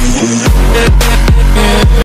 Yeah.